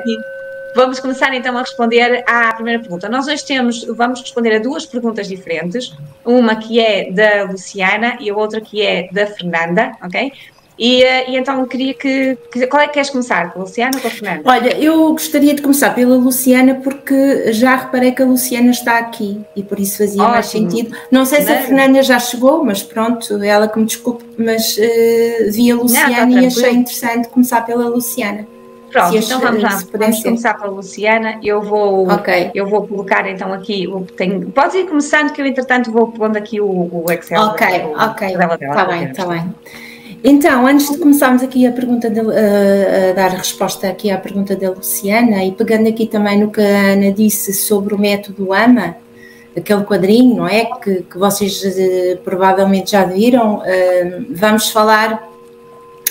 aqui. Vamos começar então a responder à primeira pergunta. Nós hoje temos, vamos responder a duas perguntas diferentes, uma que é da Luciana e a outra que é da Fernanda, ok? E, e, então queria que, que, Qual é que queres começar? Com a Luciana ou com a Fernanda? Olha, eu gostaria de começar pela Luciana porque já reparei que a Luciana está aqui e por isso fazia Ótimo. mais sentido. Não sei se a Fernanda já chegou, mas pronto, ela que me desculpe, mas uh, vi a Luciana Não, e achei interessante começar pela Luciana. Pronto, então vamos lá, vamos começar pela Luciana. Eu vou, okay. eu vou colocar então aqui, tenho, podes ir começando que eu entretanto vou pondo aqui o, o Excel. Ok, o, ok, está bem, está bem. Então, antes de começarmos aqui a pergunta de, uh, a dar resposta aqui à pergunta da Luciana e pegando aqui também no que a Ana disse sobre o método AMA, aquele quadrinho, não é? Que, que vocês uh, provavelmente já viram, vamos falar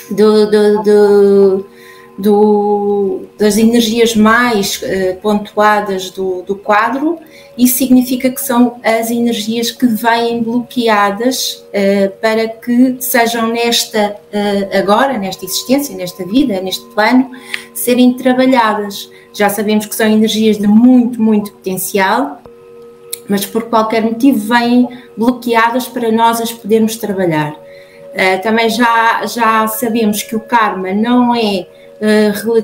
do, do, do, do, das energias mais pontuadas do, do quadro isso significa que são as energias que vêm bloqueadas uh, para que sejam nesta, uh, agora, nesta existência, nesta vida, neste plano, serem trabalhadas. Já sabemos que são energias de muito, muito potencial, mas por qualquer motivo vêm bloqueadas para nós as podermos trabalhar. Também já, já sabemos que o karma não é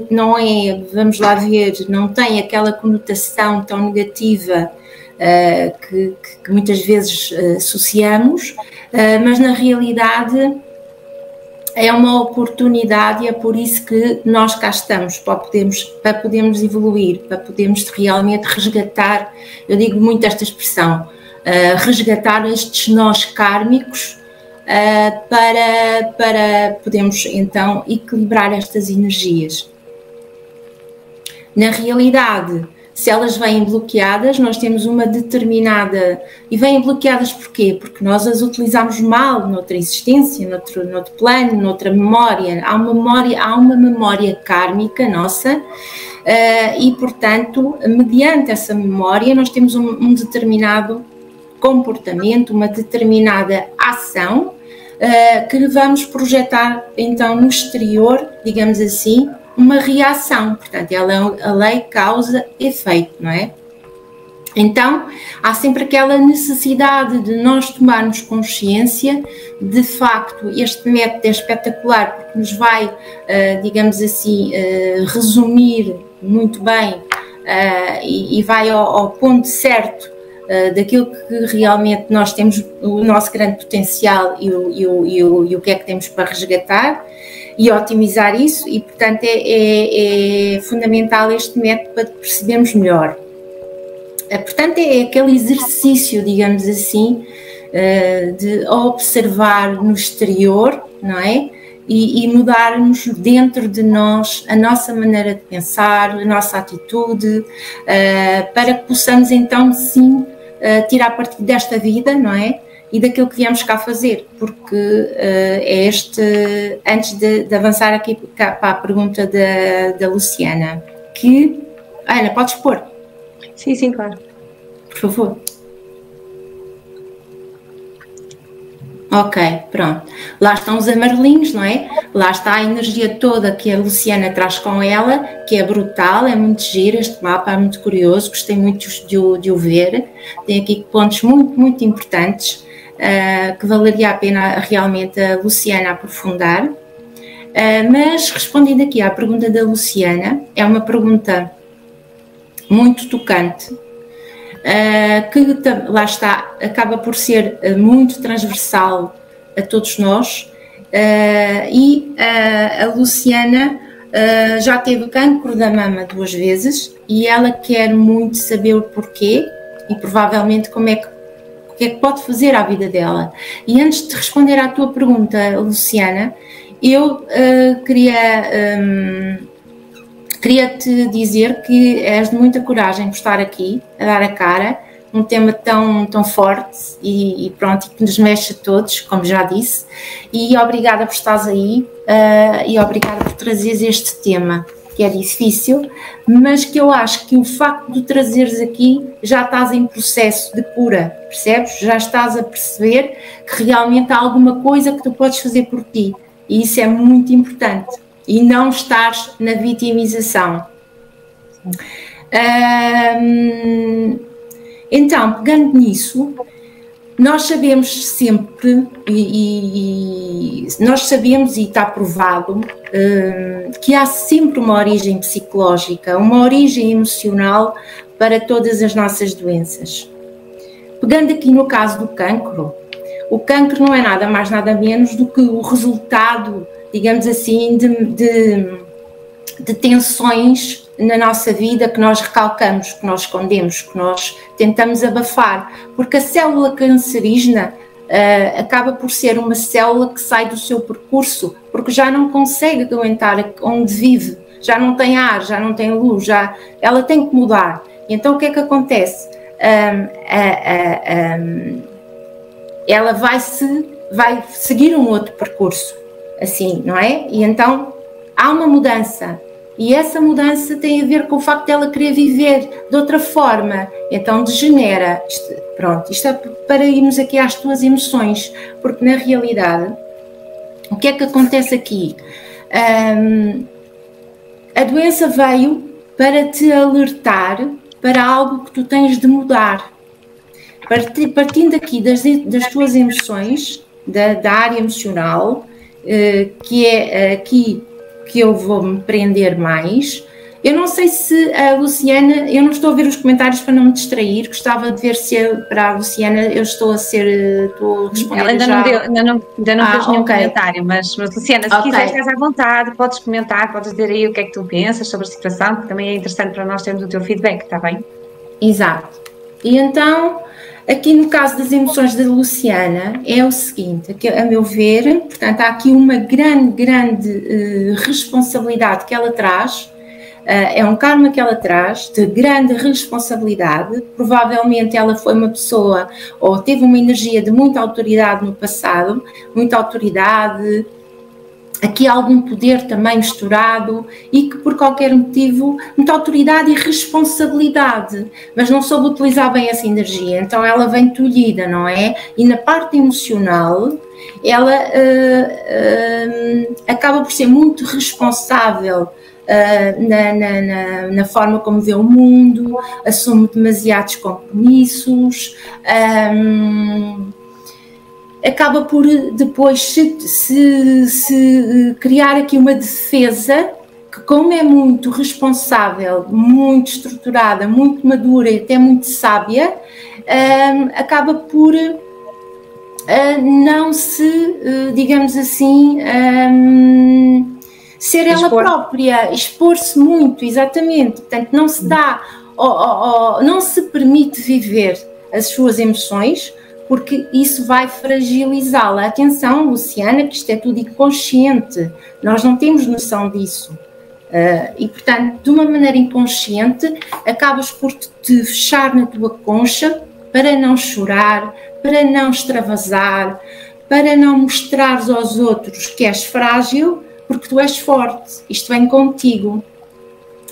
não é, vamos lá ver, não tem aquela conotação tão negativa uh, que, que, muitas vezes uh, associamos, mas na realidade é uma oportunidade e é por isso que nós cá estamos, para podermos, para podermos evoluir, para podermos realmente resgatar, eu digo muito esta expressão, resgatar estes nós kármicos para, para podermos então equilibrar estas energias. Na realidade, se elas vêm bloqueadas, nós temos uma determinada. E vêm bloqueadas porquê? Porque nós as utilizamos mal noutra existência, noutro, noutro plano, noutra memória. Há uma memória, há uma memória kármica nossa. Uh, e, portanto, mediante essa memória, nós temos um, um determinado comportamento, uma determinada ação uh, que vamos projetar então no exterior, digamos assim, uma reação. Portanto, ela, é a lei causa-efeito, não é? Então, há sempre aquela necessidade de nós tomarmos consciência, de facto, este método é espetacular porque nos vai, uh, digamos assim, uh, resumir muito bem e, vai ao ponto certo daquilo que realmente nós temos, o nosso grande potencial e o, e o, e o, e o que é que temos para resgatar e otimizar isso, e portanto é, é, é fundamental este método para percebermos melhor. Eh, portanto, é aquele exercício, digamos assim, eh, de observar no exterior, não é? E, e, mudarmos dentro de nós a nossa maneira de pensar, a nossa atitude, uh, para que possamos então sim uh, tirar partido desta vida, não é? e daquilo que viemos cá fazer, porque uh, é este, antes de, de avançar aqui para a pergunta da, da Luciana, que, Ana, podes pôr? Sim, sim, claro. Por favor. Ok, pronto. Lá estão os amarelinhos, não é? Lá está a energia toda que a Luciana traz com ela, que é brutal, é muito giro. Este mapa é muito curioso, gostei muito de o, de o ver. Tem aqui pontos muito, muito importantes uh, que valeria a pena realmente a Luciana aprofundar. Uh, mas respondendo aqui à pergunta da Luciana, é uma pergunta muito tocante, que lá está, acaba por ser muito transversal a todos nós. e a Luciana já teve cancro da mama duas vezes e ela quer muito saber o porquê e provavelmente como é que o que é que pode fazer à vida dela. E antes de responder à tua pergunta, Luciana, eu uh, queria, um, queria te dizer que és de muita coragem por estar aqui, a dar a cara, um tema tão, tão forte e, e pronto, que nos mexe a todos, como já disse, e obrigada por estares aí uh, e obrigada por trazeres este tema que é difícil, mas que eu acho que o facto de trazeres aqui já estás em processo de cura, percebes? Já estás a perceber que realmente há alguma coisa que tu podes fazer por ti e isso é muito importante e não estás na vitimização. Então, pegando nisso, nós sabemos sempre, e, e, nós sabemos e está provado, que há sempre uma origem psicológica, uma origem emocional para todas as nossas doenças. Pegando aqui no caso do cancro, o cancro não é nada mais, nada menos do que o resultado, digamos assim, de, de, de tensões na nossa vida que nós recalcamos, que nós escondemos, que nós tentamos abafar, porque a célula cancerígena uh, acaba por ser uma célula que sai do seu percurso, porque já não consegue aguentar onde vive, já não tem ar, já não tem luz, já ela tem que mudar. Então o que é que acontece? Um, um, ela vai se vai seguir um outro percurso, assim, não é? E então há uma mudança e essa mudança tem a ver com o facto dela querer viver de outra forma. Então degenera. Isto, pronto, isto é para irmos aqui às tuas emoções, porque na realidade, o que é que acontece aqui? Um, a doença veio para te alertar para algo que tu tens de mudar. Partindo aqui das, das tuas emoções, da, da área emocional, que é aqui que eu vou me prender mais. Eu não sei se a Luciana, eu não estou a ver os comentários para não me distrair, gostava de ver se eu, para a Luciana eu estou a ser, estou a responder Ela ainda já. não, deu, ainda não, ainda não ah, fez nenhum okay. comentário, mas, mas Luciana, se okay. quiseres, estás à vontade, podes comentar, podes dizer aí o que é que tu pensas sobre a situação, que também é interessante para nós termos o teu feedback, está bem? Exato. E então, Aqui no caso das emoções da Luciana é o seguinte, que, a meu ver, portanto, há aqui uma grande, grande uh, responsabilidade que ela traz, uh, é um karma que ela traz de grande responsabilidade. Provavelmente ela foi uma pessoa ou teve uma energia de muita autoridade no passado, muita autoridade, aqui algum poder também misturado e que por qualquer motivo, muita autoridade e responsabilidade, mas não soube utilizar bem essa energia, então ela vem tolhida, não é? E na parte emocional, ela uh, uh, acaba por ser muito responsável Uh, na, na, na, na, forma como vê o mundo, assume demasiados compromissos, um, acaba por depois se, se, se, criar aqui uma defesa que, como é muito responsável, muito estruturada, muito madura e até muito sábia, um, acaba por uh, não se, uh, digamos assim, um, ser ela Expor. própria, expor-se muito, exatamente. Portanto, não se dá, ou, ou, ou, não se permite viver as suas emoções porque isso vai fragilizá-la. Atenção, Luciana, que isto é tudo inconsciente, nós não temos noção disso. Uh, e, portanto, de uma maneira inconsciente, acabas por te fechar na tua concha para não chorar, para não extravasar, para não mostrares aos outros que és frágil, porque tu és forte, isto vem contigo.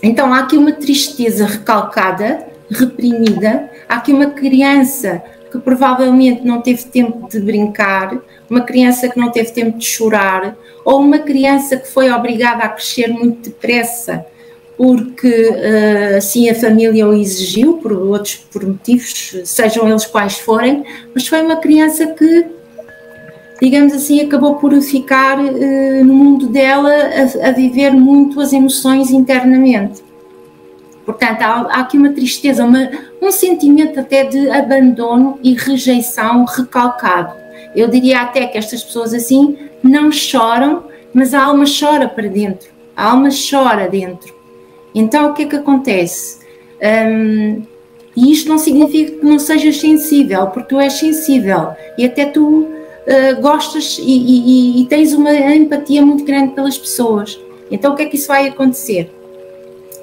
Então há aqui uma tristeza recalcada, reprimida, há aqui uma criança que provavelmente não teve tempo de brincar, uma criança que não teve tempo de chorar, ou uma criança que foi obrigada a crescer muito depressa, porque uh, assim a família o exigiu, por outros por motivos, sejam eles quais forem, mas foi uma criança que, digamos assim, acabou por ficar uh, no mundo dela a, a viver muito as emoções internamente. Portanto, há, aqui uma tristeza, uma, um sentimento até de abandono e rejeição recalcado. Eu diria até que estas pessoas assim não choram, mas a alma chora para dentro, a alma chora dentro. Então, o que é que acontece? Um, e isto não significa que não sejas sensível, porque tu és sensível e até tu uh, gostas e, e, e tens uma empatia muito grande pelas pessoas. Então, o que é que isso vai acontecer?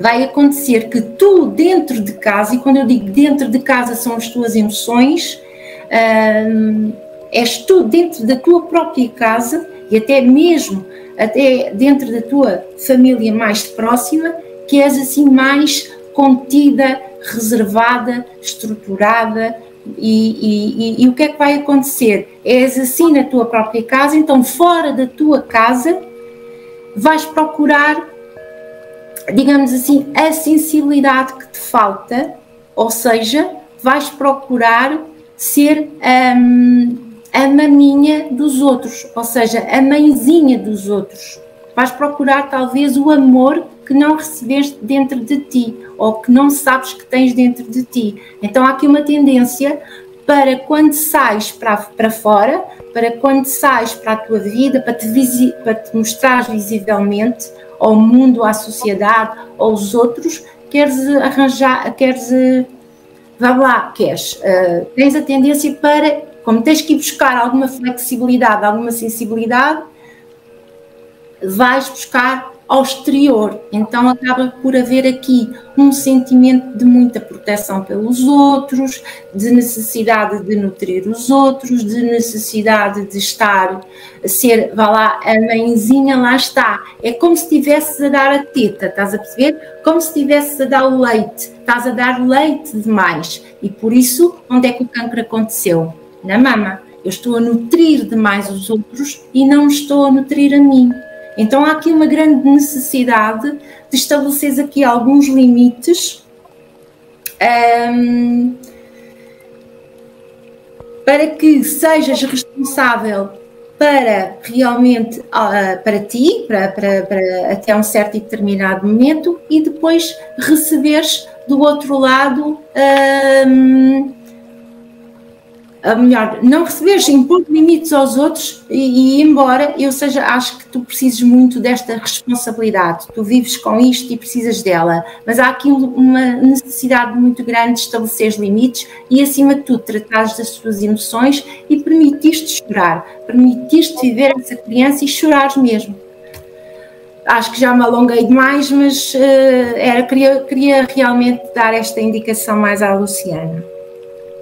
Vai acontecer que tu, dentro de casa, e quando eu digo dentro de casa são as tuas emoções, hum, és tu dentro da tua própria casa e até mesmo até dentro da tua família mais próxima, que és assim mais contida, reservada, estruturada. E, e, e, e o que é que vai acontecer? És assim na tua própria casa, então fora da tua casa vais procurar digamos assim, a sensibilidade que te falta, ou seja, vais procurar ser um, a maminha dos outros, ou seja, a mãezinha dos outros. Vais procurar talvez o amor que não recebeste dentro de ti ou que não sabes que tens dentro de ti. Então há aqui uma tendência para quando sais para, para fora, para quando sais para a tua vida, para te, para te mostrar visivelmente ao mundo, à sociedade, aos outros, queres arranjar, queres, vá lá, queres, uh, tens a tendência para, como tens que ir buscar alguma flexibilidade, alguma sensibilidade, vais buscar ao exterior. Então acaba por haver aqui um sentimento de muita proteção pelos outros, de necessidade de nutrir os outros, de necessidade de estar, a ser, vá lá, a mãezinha lá está. É como se estivesse a dar a teta, estás a perceber? Como se estivesse a dar o leite, estás a dar leite demais. E por isso, onde é que o cancro aconteceu? Na mama. Eu estou a nutrir demais os outros e não estou a nutrir a mim. Então há aqui uma grande necessidade de estabelecer aqui alguns limites um, para que sejas responsável para realmente uh, para ti, para, para, para, até um certo e determinado momento, e depois receberes do outro lado um, a melhor, não receberes, impor limites aos outros e, e embora. Eu seja, acho que tu precisas muito desta responsabilidade, tu vives com isto e precisas dela, mas há aqui uma necessidade muito grande de estabelecer limites e acima de tudo tratares das tuas emoções e permitiste chorar, permitiste viver essa criança e chorares mesmo. Acho que já me alonguei demais, mas uh, era, queria, queria realmente dar esta indicação mais à Luciana.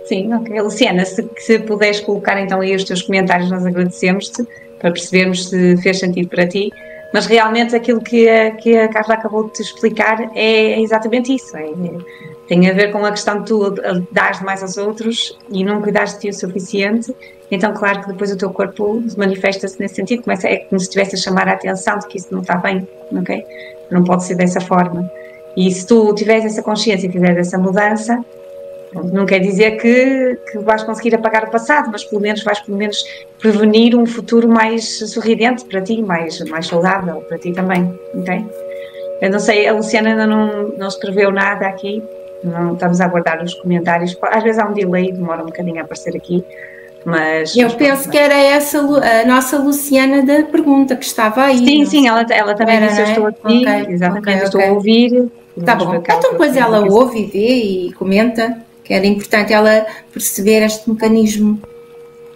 Sim, ok. Luciana, se, se puderes colocar então aí os teus comentários, nós agradecemos-te para percebermos se fez sentido para ti. Mas realmente aquilo que a, que a Carla acabou de te explicar é, exatamente isso. É, tem a ver com a questão de tu dares mais aos outros e não cuidares de ti o suficiente. Então, claro que depois o teu corpo manifesta-se nesse sentido, começa, é como se estivesse a chamar a atenção de que isso não está bem, ok? Não pode ser dessa forma. E se tu tiveres essa consciência e fizeres essa mudança, não quer dizer que, que vais conseguir apagar o passado, mas pelo menos vais pelo menos prevenir um futuro mais sorridente para ti, mais, mais saudável para ti também, ok? Eu não sei, a Luciana ainda não, não escreveu nada aqui, não estamos a aguardar os comentários, às vezes há um delay, demora um bocadinho a aparecer aqui, mas... Eu penso que era essa a nossa Luciana da pergunta que estava aí. Sim, sim, ela, ela também era, disse, eu estou aqui, okay, exatamente, okay, estou okay. a ouvir. Tá bom, então depois ela ouve e vê e comenta que era importante ela perceber este mecanismo.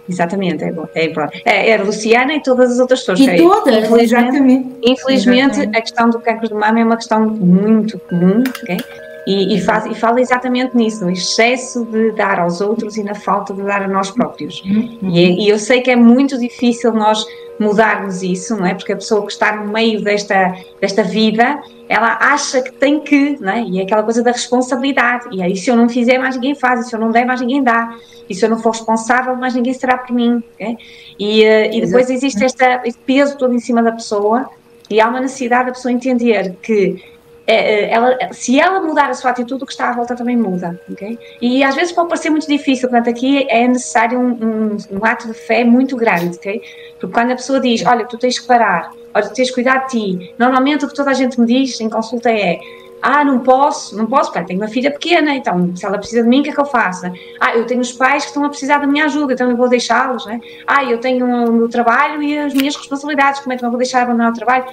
Exatamente, é, bom, é importante. É, era Luciana e todas as outras pessoas. E todas, infelizmente, exatamente. Infelizmente, exatamente. a questão do cancro de mama é uma questão muito comum, ok? E, e, faz, e fala exatamente nisso, no excesso de dar aos outros e na falta de dar a nós próprios. Uhum. E, e, eu sei que é muito difícil nós mudarmos isso, não é? Porque a pessoa que está no meio desta, desta vida, ela acha que tem que, não é? E é aquela coisa da responsabilidade. E aí, se eu não fizer, mais ninguém faz. E se eu não der, mais ninguém dá. E se eu não for responsável, mais ninguém será por mim. Okay? E, uh, e depois existe esta, este peso todo em cima da pessoa e há uma necessidade da pessoa entender que é, é, ela, se ela mudar a sua atitude, o que está à volta também muda, ok? E às vezes pode parecer muito difícil, portanto aqui é necessário um, um, um, ato de fé muito grande, ok? Porque quando a pessoa diz, olha, tu tens que parar, olha, tu tens que cuidar de ti, normalmente o que toda a gente me diz em consulta é, ah, não posso, não posso, porque tenho uma filha pequena, então se ela precisa de mim, o que é que eu faço? Ah, eu tenho os pais que estão a precisar da minha ajuda, então eu vou deixá-los, né? Ah, eu tenho o meu trabalho e as minhas responsabilidades, como é que eu vou deixar abandonar o trabalho?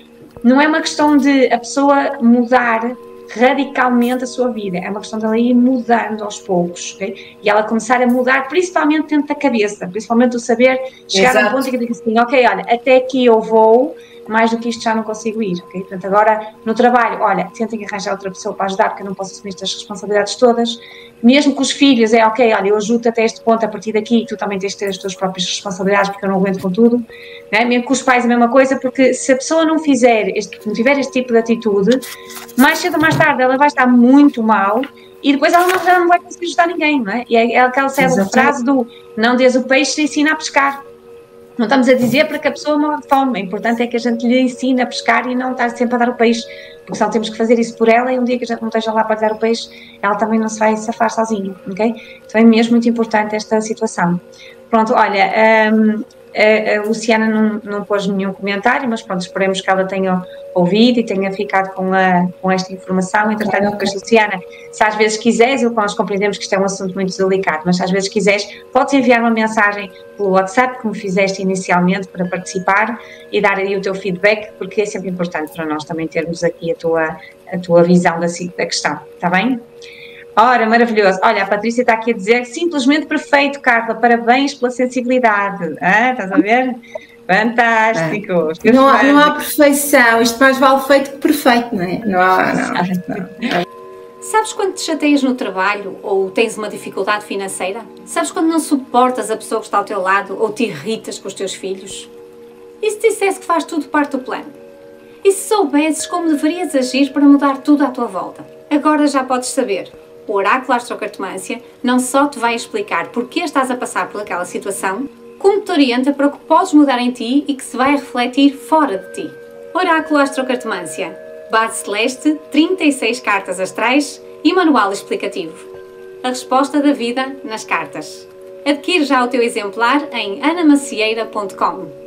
Não é uma questão de a pessoa mudar radicalmente a sua vida, é uma questão dela ir mudando aos poucos, okay? e ela começar a mudar, principalmente dentro da cabeça, principalmente o saber chegar Exato. a um ponto em que diga assim, ok, olha, até aqui eu vou, mais do que isto já não consigo ir, ok? Portanto, agora no trabalho, olha, tentem arranjar outra pessoa para ajudar, porque eu não posso assumir estas responsabilidades todas, mesmo com os filhos, é ok, olha, eu ajudo até este ponto, a partir daqui tu também tens de ter as tuas próprias responsabilidades, porque eu não aguento com tudo, né? mesmo com os pais a mesma coisa, porque se a pessoa não fizer, este, não tiver este tipo de atitude, mais cedo ou mais tarde ela vai estar muito mal e depois ela não, ela não vai conseguir ajudar ninguém, não é? E é aquela célebre frase do não des o peixe, ensina a pescar. Não estamos a dizer para que a pessoa morra de fome, o importante é que a gente lhe ensine a pescar e não estar sempre a dar o peixe, porque senão temos que fazer isso por ela e um dia que a gente não esteja lá para dar o peixe, ela também não se vai safar sozinha, ok? Então é mesmo muito importante esta situação. Pronto, olha, um, a, Luciana não, não pôs nenhum comentário, mas pronto, esperemos que ela tenha ouvido e tenha ficado com, a, com esta informação. Entretanto, okay. depois, Luciana, se às vezes quiseres, eu, nós compreendemos que isto é um assunto muito delicado, mas se às vezes quiseres, podes enviar uma mensagem pelo WhatsApp, como fizeste inicialmente, para participar e dar aí o teu feedback, porque é sempre importante para nós também termos aqui a tua, a tua visão da, da questão, está bem? Ora, maravilhoso. Olha, a Patrícia está aqui a dizer simplesmente perfeito, Carla. Parabéns pela sensibilidade. Ah, estás a ver? Fantástico. É. Não, há, não há perfeição. Isto mais vale feito que perfeito, não é? Não há, não. não. Sabes quando te chateias no trabalho ou tens uma dificuldade financeira? Sabes quando não suportas a pessoa que está ao teu lado ou te irritas com os teus filhos? E se dissesse que faz tudo parte do plano? E se soubesses como deverias agir para mudar tudo à tua volta? Agora já podes saber o oráculo astrocartomância não só te vai explicar porque estás a passar por aquela situação, como te orienta para o que podes mudar em ti e que se vai refletir fora de ti. Oráculo astrocartomância, base celeste, 36 cartas astrais e manual explicativo. A resposta da vida nas cartas. Adquire já o teu exemplar em anamacieira.com.